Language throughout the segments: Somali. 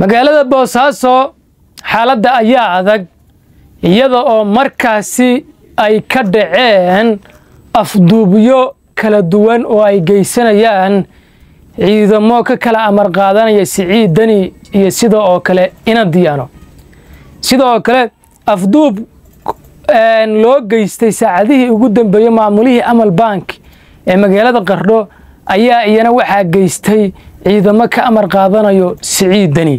magaalada boosaaso xaaladda ayaa adag iyada oo markaasi ay ka dhaceen afduubyo kala duwan oo ay geysanayaan ciidamo ka kala amar qaadanaya siciid deni iyo sida oo kale ina diyaano sida oo kale afduub loo geystay saacadihii ugu dambeeyey maamulihii amal bank ee magaalada qardho ayaa iyana waxaa geystay ciidamo ka amar qaadanayo siciid deni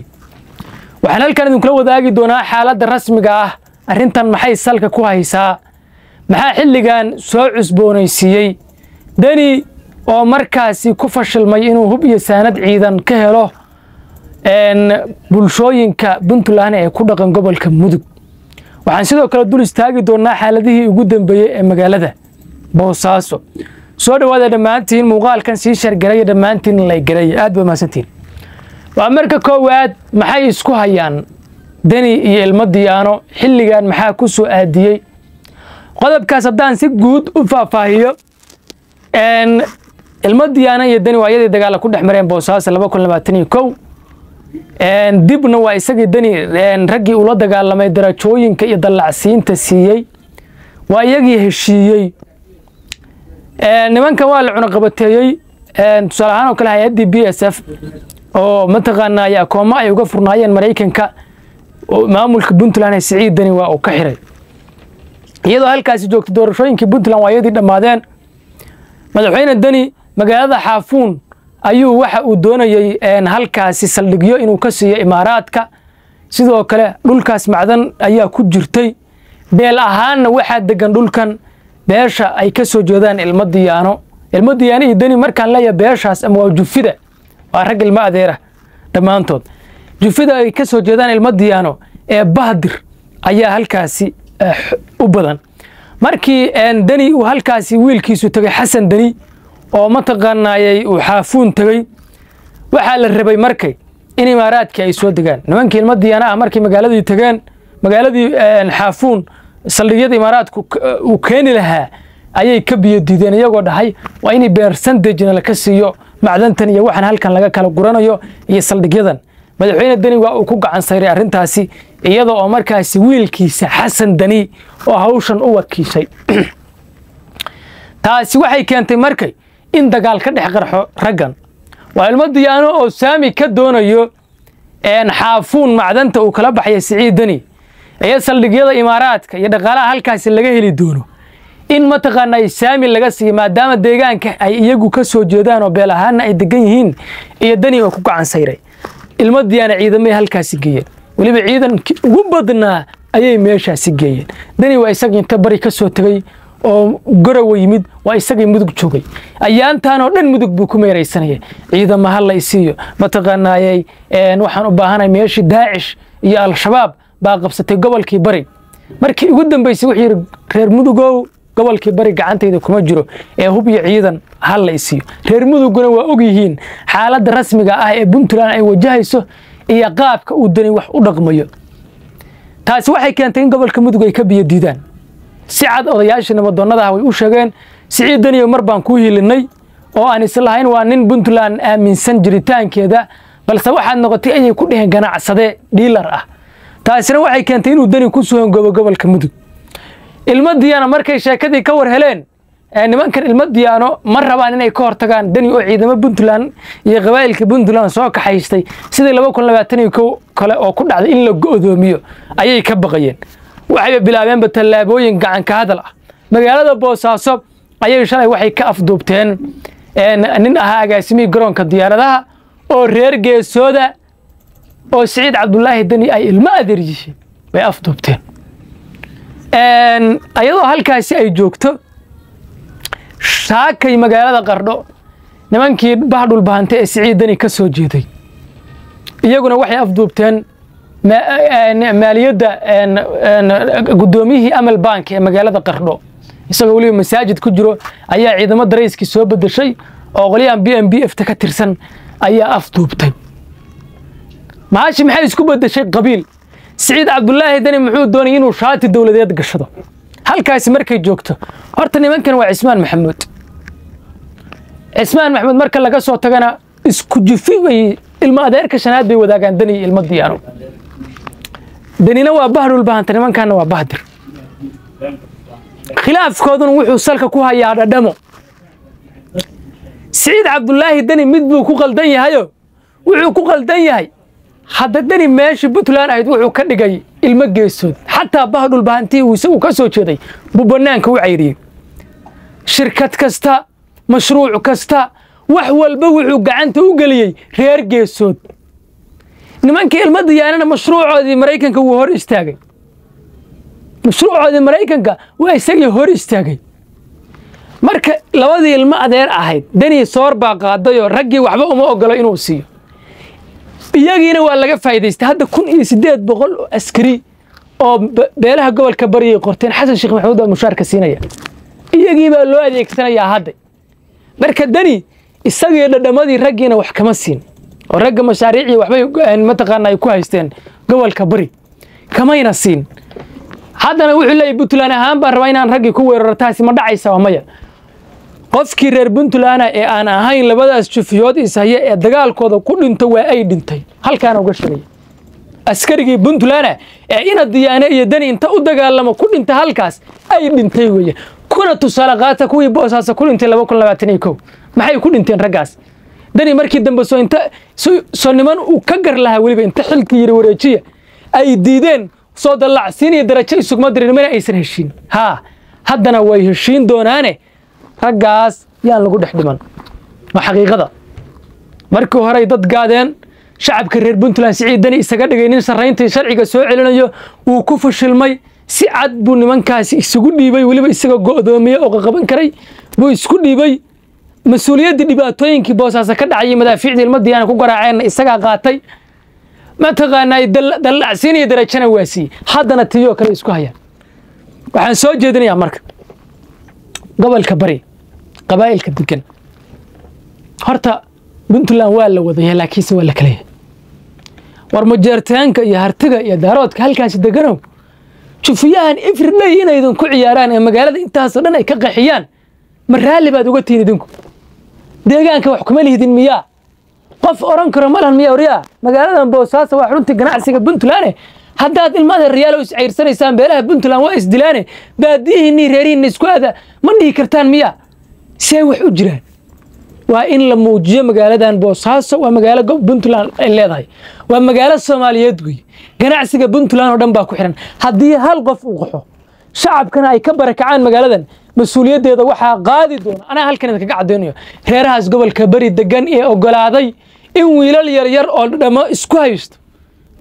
waxaan halkan idinkula wadaagi doonaa xaaladda rasmiga ah. Arrintan maxay salka ku haysaa? Maxaa xilligan soo cusboonaysiiyey? Deni oo markaasi ku fashilmay inuu hub iyo saanad ciidan ka helo bulshooyinka puntland ee ku dhaqan gobolka mudug. Waxaan sidoo kale dul istaagi doonaa xaaladihii ugu dambeeyey ee magaalada boosaaso. Soo dhowaada dhammaantiin muuqaalkan sii shargaraya dhammaantiin laygaraya aad ba mahadsantiin. Waa marka koowaad maxay isku hayaan? Deni iyo ilmo diyaano xilligan maxaa ku soo aadiyey? Qodobkaas haddaan si guud u faahfaahiyo ilmo diyaano iyo deni waa iyadii dagaalla ku dhex mareen boosaaso laba kun labaatan iyo kow dibna waa isagii deni raggii ula dagaalamay darajooyinka iyo dallacsiinta siiyey waa iyagii heshiiyey. Nimankan waa la cunaqabateeyey tusaale ahaan oo kale hay'addii b s f oo mataqaanaa akoomo ay uga furnaayeen maraykanka maamulka puntland siciid deni waa uu ka xiray. Iyadoo halkaasi joogta doorashooyinkii puntland waa iyadii dhammaadeen madaxweyne deni magaalada xaafuun ayuu waxa uu doonayey halkaasi saldhigyo inuu ka siiyo imaaraadka. Sidoo kale dhulkaas macdan ayaa ku jirtay. Beel ahaanna waxaa degan dhulkan. Beesha ay ka soo jeedaan ilmo diyaano. Ilmo diyaano iyo deni markaan leeyahay beeshaas ama waa jufida? Waa rag ilmo adeera. Dhammaantood. Jufida ay ka soo jeedaan ilmo diyaano ee bahdir ayaa halkaasi u badan. Markii deni uu halkaasi wiilkiisu tegay xasan deni oo mataqaanaayey uu xaafuun tegey waxaa la rabay markay in imaaraadkii ay soo degaan. Nimankii ilmo diyaana ah markay magaaladii tegeen magaaladii xaafuun saldhigyada imaaraadku uu keeni lahaa ayay ka biyo diideen iyagoo dhahay waa in beersandejna laka siiyo macdantan iyo waxaan halkan laga kala guranayo iyo saldhigyadan. Madaxweyne deni waa uu ku gacan sayray arrintaasi iyada oo markaasi wiilkiisa xasan deni oo hawshan u wakiishay. Taasi waxay keentay markay in dagaal ka dhex qarxo raggan. Waa ilmo diyaano oo saami ka doonayo xaafuun macdanta uu kala baxaya siciid deni iyo saldhigyada imaaraadka iyo dhaqaalaha halkaasi laga heli doono. In mataqaanaa saami laga siiyo maadaama deegaanka ay iyagu ka soo jeedaan oo beel ahaanna ay degan yihiin iyo deni oo ku gacan sayray. Ilmo diyaana ciidamay halkaasi geeyeen. Weliba ciidankii ugu badnaa ayay meeshaasi geeyeen. Deni waa isagii inta bari ka soo tegey oo gorowa yimid waa isagii mudug joogay. Ayaantan oo dhan mudug buu ku meeraysanaya ciidama ha lay siiyo mataqaanaayey waxaan u baahanay meeshii daacish iyo al-shabaab baa qabsatay gobolkii bari. Markii ugu dambeysay wuxuu yidhi reer mudugow gobolkii bari gacantayda kuma jiro. Ee hub iyo ciidan ha la isiiyo reer muduguna waa og yihiin xaaladda rasmiga ah ee puntland ay wajahayso iyo qaabka uu dani wax u dhaqmayo. Taasi waxay keentay in gobolka mudug ay ka biyo diidaan si cad odayaashii nabadoonnadaah way u sheegeen siciid daniyo mar baan kuu hilinay oo aan islahayn waa nin puntland aaminsan jiritaankeeda balse waxaad noqotay ayay ku dheheen ganacsade dhiilar ah. Taasina waxay keentay inuu deni ku suhangoobo gobolka mudug. Ilmo diyaano markay sheekadii ka war heleen nimankan ilmo diyaano ma rabaan inay ka hortagaan deni oo ciidamo puntland iyo qabaa'ilka puntland soo kaxaystay sidii kale oo ku dhacday in la go'doomiyo. Ayay ka baqayeen waxayba bilaabeenba tallaabooyin gacanka hadal ah. Magaalada boosaaso ayay shalay waxay ka afduubteen nin ahaa agaasimihii garoonka diyaaradaha oo reer geesooda oo siciid cabdulaahi deni ay ilmo adeer bay afduubteen. Ayadoo halkaasi ay joogto shaakay magaalada qardho nimankii bahdhul bahante ee siciid deni ka soo jeeday. Iyaguna waxay afduubteen maaliyadda guddoomiyihii amal bank ee magaalada qardho. Isagoo weliba masaajid ku jiro ayaa ciidamo darayskii soo bedeshay oo qolyahan b m b f ta ka tirsan ayaa afduubtay maashi maxay isku bedeshay qabiil? Siciid cabdulaahi deni muxuu doonay inuu shaati dowladeed gashado? Halkaasi markay joogto horta nimankan waa cismaan maxamuud. Cismaan maxamuud marka laga soo tagana isku jufi way ilmo adeerka shanaad bay wadaagaan iyo ilmo diyaano denina waa bahdhulbahanta nimankaana waa bahdir. Khilaafkooduna wuxuu salka ku hayaa dhadhamo. Siciid cabdulaahi deni mid buu ku qaldan yahayo? Wuxuu ku qaldan yahay. Hadda deni meeshii puntland ahayd wuxuu ka dhigay ilmo geesood. Xataa bahdhulbahantii uu isagu ka soo jeeday buu bannaanka u cayriyey. Shirkad kasta mashruuc kasta wax walba wuxuu gacanta u geliyey reer geesood nimankii ilmo diyaanana mashruucoodii maraykanka wuu hor istaagay. Mashruucoodii maraykanka waa isagii hor istaagay. Marka labadii ilmo adeer ahayd deni soor baa qaadayoo raggii waxba uma ogolo inuu siiyo. Iyagiina waa laga faa'idaystay hadda kun iyo siddeed boqol oo askari oo beelaha gobolka baryay qorteen xasan sheekh maxamuud baa mushaarka siinaya. Iyagii baa loo adeegsanayaa hadda. Marka deni isagii dhadhamadii raggiina wax kama siin oo ragga mashaariicii waxbay mataqaana ay ku haysteen? Gobolka bari kamayna siin. Haddana wuxuu leeyahy puntland ahaan baan rabaa inaan raggii ku weeraro taasi ma dhacaysa maya. Qofkii reer puntlandna ee aan ahayn labadaas jufiyood ishaya ee dagaalkooda ku dhinto waa ay dhintay. Halkaana uga shagaya askarigii puntlandna ee ina diyaane iyo deni inta u dagaalamo ku dhinta halkaas ay dhintay weeye. Kuna tusaale qaata kuwii boosaasa ku dhintay maxay ku dhinteen raggaas deni markii dambe soo inta soo niman uu ka gar lahaa weliba inta xilkii yiri wareejiya ay diideen soo dallacsiin iyo darajo isugma dirin mana aysan heshiin. Haa haddana way heshiin doonaane. Raggaas yaan lagu dhex dhiman. Waa xaqiiqada? Markii horey dad gaadeen shacabka reer puntland siciid deni isaga dhigay nin sarrayntii sharciga soo celinayo wuu ku fashilmay si cad buu nimankaasi isugu dhiibay weliba isaga go'doomiye oo qaqaban karay. Buu isku dhiibay mas'uuliyaddii dhibaatooyinkii boosaaso ka dhacayay madaafiicdii ilma diyaana ku garaaceenna isagaa qaatay mataqaanaa dallacsiin iyo darajana waa siiyey haddana tiyoo kale isku hayaan waxaan soo jeedinayaa marka. Gobolka bari qabaa'ilka degan horta puntland waa la wadaya laakiinse waa la kala yahay. War mujeertaanka iyo hartiga iyo daaroodka halkaasi deganow jufiyahan ifridhay inay idinku ciyaaraan ee magaalada intaasoo dhan ay ka ma raalli baad uga deegaanka wax kuma lihidin miyaa? Qof oran karo malan miyaa waryaa magaaladan boosaaso waa xaruntii ganacsiga puntland haddaad ilmada riyaalo is cayrsanaysaan beelaha puntland waa isdilaane. Baadiyihiinii reerihiinna isku aada. Ma dhihi kartaan miyaa? See wax u jiraan. Waa in la muujiyo magaaladan boosaaso. Waa magaalo puntland ay leedahay. Waa magaalo soomaaliyeed wey ganacsiga puntland oo dhan baa ku xihan haddii hal qof uu qaxo shacabkana ay ka barakacaan magaaladan. Mas'uuliyaddeeda waxaa qaadi doona. Anaa halkan idinkaga caddaynayo reerahaas gobolka beri degan ee ogolaaday in wiilal yaryar oo dhamo isku haysto.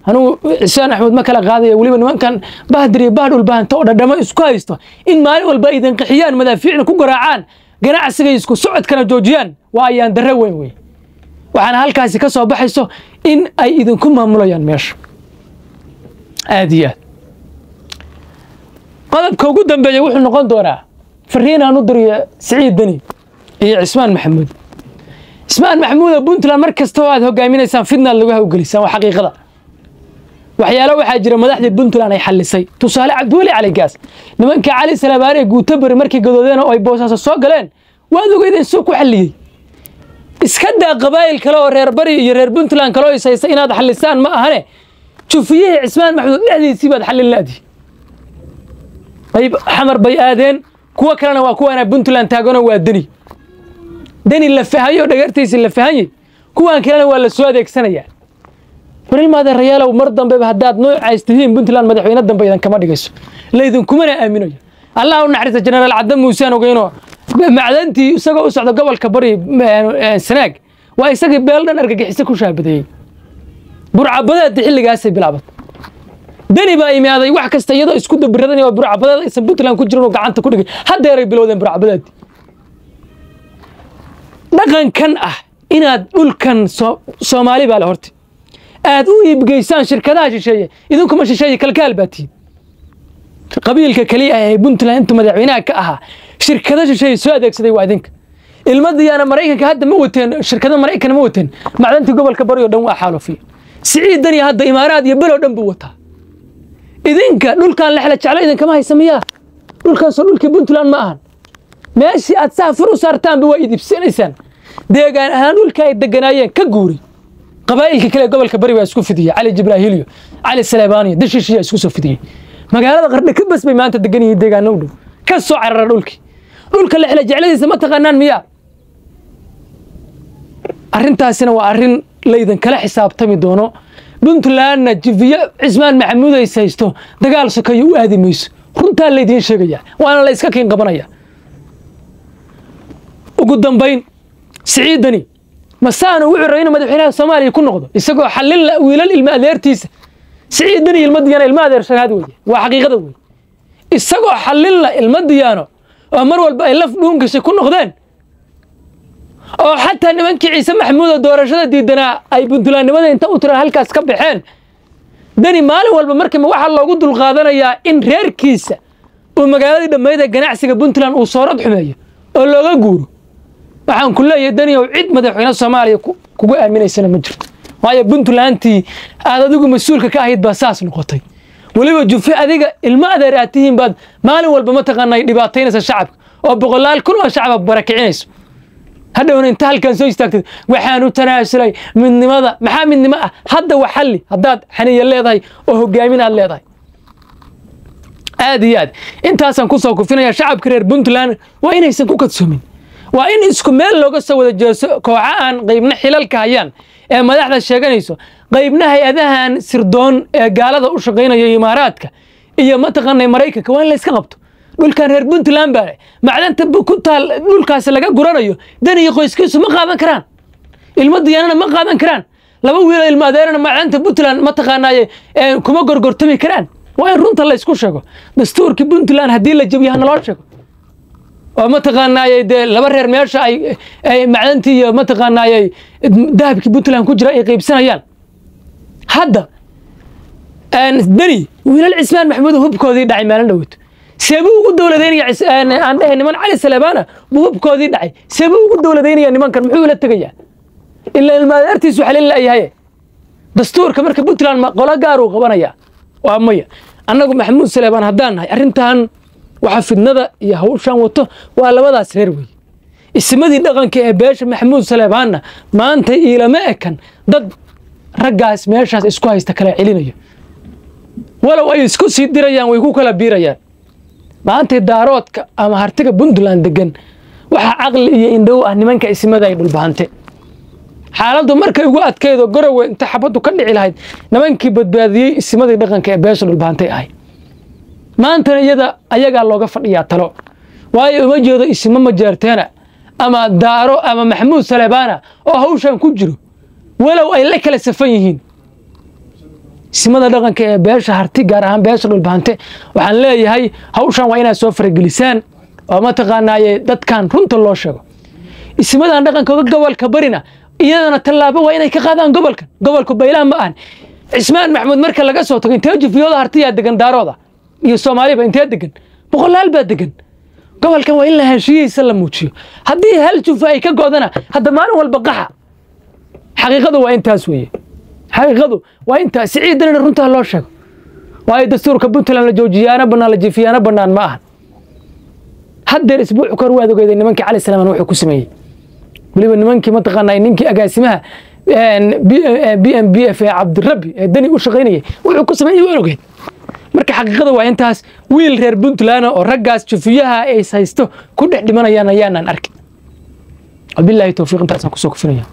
Anugu xuseen axmed ma kala qaadaya weliba nimankan bahdir iyo bahdhulbahanta oo dhadhamo isku haysto. In maalin walba idin qixiyaan madaafiicna ku garaacaan ganacsiga isku socodkana joojiyaan. Waa ayaan darre weyn wey waxaana halkaasi ka soo baxayso in ay idinku maamulayaan meesha. Aad iyo aad qodobka ugu dambeeya wuxuu noqon doonaa fariinaan u diriyo siciid deni iyo cismaan maxamuud. Cismaan maxamuuda puntland mar kasta oo aad hogaaminaysaan fidnaad lagu hawgelisaan waa xaqiiqada. Waxyaalo waxaa jira madaxdii puntland ay xallisay. Tusaale cabdiweli cali gaas. Nimankii cali salabaare guutabari markay gadoodeen oo ay boosaaso soo galeen waad ogeydeen suu ku xalliyey. Iska daa qabaa'il kale oo reer bari iyo reer puntland kaloo ishaysa inaad xallisaan ma ahane? Jufiyihii cismaan maxamuud dhexdiisii baad xallin laadii ayb xamar bay aadeen kuwo kalena waa kuwaana puntland taagano waa deni deni la fahayo dhagartiisii la fahanyey kuwan kalena waa la soo adeegsanayaa warilmaade rayaalow mar dambeba haddaad noocays tihiin puntland madaxweyne dambe idan kama dhigayso laydinkumana aaminayo allah u naxariista jenaraal cadde muusaan ogeyno macdantii isagoo u socda gobolka bari sanaag waa isagii beel dhan argagixiso ku shaabadeeyey burcabadeedda xilligaasay bilaabatay deni baa imaaday wax kasta iyadoo isku dabiradan oo burcabadeed aysan puntland ku jirin oo gacanta ku dhigay. Haddeeray bilowdeen burcabadeedii dhaqankan ah inaad dhulkan soomaali baa le horta aad u iibgeysaan shirkadaha shisheeye idinkuma shisheeye kalkaal baa tihiin qabiilka keliya ah ee puntland intuu madaxweynaha ka ahaa shirkado shisheeye soo adeegsaday waa idinka. Ilma diyaana maraykanka hadda ma wateen shirkado maraykan ma wateen. Macdantii gobolka bari dhan waa xaalufiya siciidani hadda imaaraad iyo below dhan buu wataa idinka dhulkan lexla jeclo idinkama haysa miyaa? Dhulkaasoo dhulkii puntland ma ahan. Meeshii aad saa fur u saartaanba waa idibsanaysaan deegaan ahaan dhulka ay deganaayeen ka guuri. Qabaa'ilka kale gobolka bari baa isku fidiyey. Cali jibraahiliyo cali saleebaaniyo dashiishiya isku soo fidiyey. Magaalada qardhe ka bas bay maanta degan yihiin deegaano u dhow ka soo carara dhulkii dhulka lexla jecladiisa ma taqaanaan miyaa? Arrintaasina waa arrin laydinkala xisaabtami doono puntlandna jifiyo cismaan maxamuud ays haysto dagaal sokayo u aadi mayso runtaa laydiin sheegaya waana la iska kiin qabanaya ugu dambayn siciidani masaanu wuxuu rabay inuu madaxweynaha soomaaliya ku noqdo isagoo xallin la wiilal ilma adeertiisa siciidani ilma diyaano ilma adeer shanaad weye waa xaqiiqada weye isagoo xallin la ilma diyaano oo mar walba ay laf dhuungashay ku noqdeen oo xataa nimankii ciise maxamuud oo doorashada diidanaa ay puntlandnimada inta u tiraan halkaas ka baxeen. Dani maalin walba markiiba waxaa loogu dulqaadanayaa in reerkiisa uu magaaladii dhammayd ee ganacsiga puntland uu soorad xumeeyo oo looga guuro. Waxaan ku leeyahay dani ow cid madaxweyne soomaaliya kugu aaminaysana ma jirto. Waayo puntlandtii aad adigu mas'uulka ka ahayd baa saas noqotay. Weliba jufe adiga ilmo adeer tihiin baad maalin walba mataqaana ay dhibaataynaysa shacabka. Oo boqolaal kun oo shacaba barakicinayso hadhowna inta halkan soo istaagtid waxaanu tanaasulay midnimada. Maxaa midnimo ah? Hadda wa xalli haddaad xaniya leedahay oo hogaamin aad leedahay. Aad iyo aad intaasaan ku soo kufinaya shacabka reer puntland waa inaysan ku kadsoomin. Waa in isku meel looga soo wada jeeso kooxa aan qaybna xilalka hayaan. Ee madaxda sheeganayso qaybna hay'adahan sirdoon ee gaalada u shaqaynaya imaaraadka iyo mataqaanay maraykanka waa in la iska qabto dhulkan reer puntland baa macdanta ku taal dhulkaasi laga guranayo. Dan iyo qoyskiisu ma qaadan karaan. Ilmo diyaanana ma qaadan karaan. Laba wiiloo ilmo adeerana macdanta puntland mataqaanaaye kuma gorgortami karaan. Waa in runta la isku sheego. Dastuurkii puntland haddii la jabiyo hana sheego. Oo mataqaanaaye dee laba reer meesha ay macdantii iyo mataqaanaaye dahabkii puntland ku jira ay qaybsanayaan hadda deni wiilal cismaan maxamuud hubkoodii dhacay maalin dhoweyto seebuu ugu dowladaynaya dhehe niman cali saleebaana buu hubkoodii dhacay. Seebuu ugu dowladaynaya nimankan muxuu la tegayaa ilaa ilmaadeertiisu xalin la'yahaye dastuurka marka puntland qolo gaaruu qabanaya. Waa maya. Annagu maxamuud saleebaan haddaan nahay arrintan waxa fidnada iyo hawshan wato waa labadaas reer wey ismadii dhaqanka ee beesha maxamuud saleebaanna maanta iilama ekan dad raggaas meeshaas isku haysta kala celinayo. Walow ay isku sii dirayaan way ku kala biirayaan maantay daaroodka ama hartiga puntland degan waxaa caqli iyo indhow ah nimanka ismada ay dhulbahante xaaladdu markay ugu adkaydo gorowe inta xabaddu ka dhici lahayd nimankii badbaadiyey ismadii dhaqanka ee beesha dhulbahantay ahay. Maantana iyada ayagaa looga fadhiyaa talo. Waayo uma jeedo isimo majeerteena ama daaro ama maxamuud saleebaana oo hawshan ku jiro. Walow ay la kala safan yihiin simada dhaqanka ee beesha harti gaar ahaan beesha dhulbahante waxaan leeyahay hawshan waa inaad soo faragelisaan oo mataqaanaaye dadkan runta loo sheego. Isimadan dhaqanka gobolka barina iyadana tallaabo waa inay ka qaadaan gobolkan gobolku baylaan ma ahan. Cismaan maxamuud marka laga soo tago intee jufiyooda hartiyaa degan daarooda? Iyo soomaaliba intee degan? Boqolaal baa degan. Gobolkan waa in la heshiiyeysa la muujiyo. Haddii hal jufa ay ka go'dana hadda maalin walba qaxa. Xaqiiqadu waa intaas weeye xaqiiqadu waa intaas siciidanina runtaa loo sheego waayo dastuurka puntland la joojiyaana bannaan la jifiyaana bannaan ma ahan haddeer isbuuc kor waad ogeyday nimankii cali salamaan wuxuu ku sameeyey weliba nimankii mataqaanaa ninkii agaasimaha b m b f ee cabdirabbi ee dani u shaqaynayay wuxuu ku sameeyey waan ogeyd marka xaqiiqada waa intaas wiil reer puntland oo raggaas jufiyaha ay haysto ku dhex dhimanayaan ayaanaan arkin wabilaahi towfiiq intaasaan ku soo kufinaya